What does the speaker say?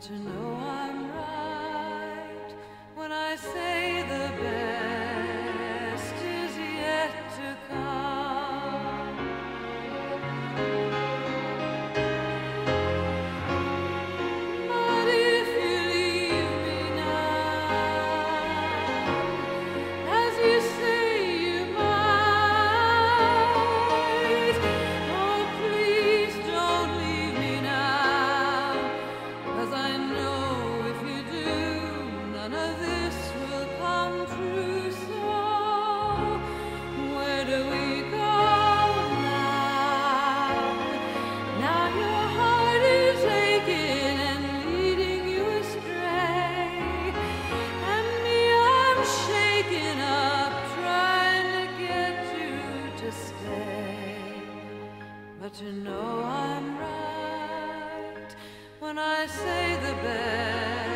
to know. But you know I'm right when I say the best.